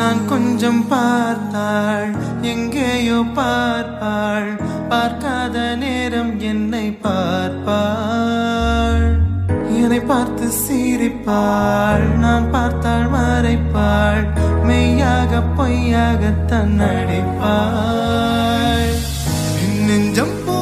நான் கொஞ்சம் பார்த்தாள் எங்கேயோ பார்ப்பாள். பார்க்காத நேரம் என்னை பார்ப்பாள். என்னை பார்த்து சிரிப்பாள் நான் பார்த்தாள் மறைப்பாள். மெய்யாக பொய்யாக தன்னடிப்பாள். நெஞ்சம் போ